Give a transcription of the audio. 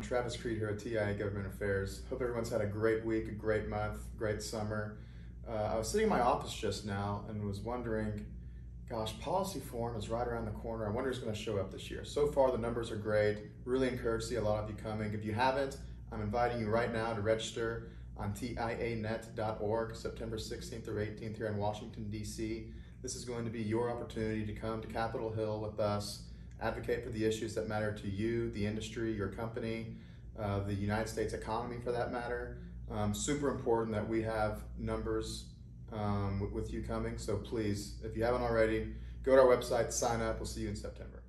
Travis Creed here at TIA Government Affairs. Hope everyone's had a great week, a great month, great summer. Uh, I was sitting in my office just now and was wondering, gosh, policy forum is right around the corner. I wonder who's going to show up this year. So far, the numbers are great. Really encouraged to see a lot of you coming. If you haven't, I'm inviting you right now to register on TIAnet.org, September 16th through 18th here in Washington, D.C. This is going to be your opportunity to come to Capitol Hill with us advocate for the issues that matter to you, the industry, your company, uh, the United States economy for that matter. Um, super important that we have numbers um, with, with you coming. So please, if you haven't already, go to our website, sign up. We'll see you in September.